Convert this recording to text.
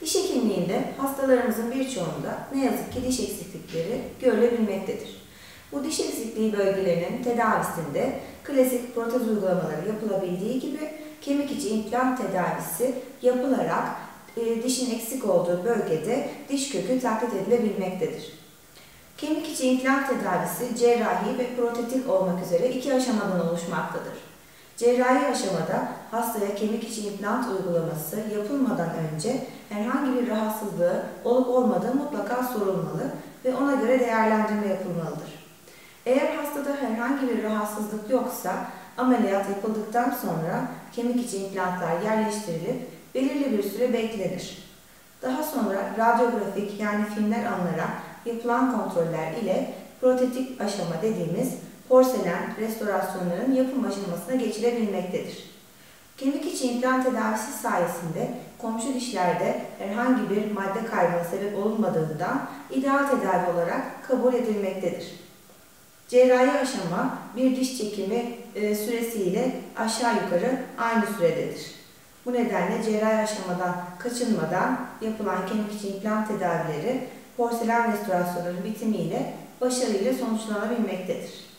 Diş hekimliğinde hastalarımızın birçoğunda ne yazık ki diş eksiklikleri görülebilmektedir. Bu diş eksikliği bölgelerinin tedavisinde klasik protez uygulamaları yapılabildiği gibi kemik içi implant tedavisi yapılarak e, dişin eksik olduğu bölgede diş kökü taklit edilebilmektedir. Kemik içi implant tedavisi cerrahi ve protetik olmak üzere iki aşamadan oluşmaktadır. Cerrahi aşamada hastaya kemik içi implant uygulaması yapılmadan önce herhangi bir rahatsızlığı olup olmadığı mutlaka sorulmalı ve ona göre değerlendirme yapılmalıdır. Eğer hastada herhangi bir rahatsızlık yoksa ameliyat yapıldıktan sonra kemik içi implantlar yerleştirilip belirli bir süre beklenir. Daha sonra radyografik yani filmler alınarak yapılan kontroller ile protetik aşama dediğimiz porselen restorasyonların yapım aşamasına geçilebilmektedir. Kemik içi implant tedavisi sayesinde komşu dişlerde herhangi bir madde kaybına sebep olunmadığından ideal tedavi olarak kabul edilmektedir. Cerrahi aşama bir diş çekimi e, süresiyle aşağı yukarı aynı sürededir. Bu nedenle cerrahi aşamadan kaçınmadan yapılan kemik içi implant tedavileri porselen restorasyonları bitimiyle başarıyla sonuçlanabilmektedir.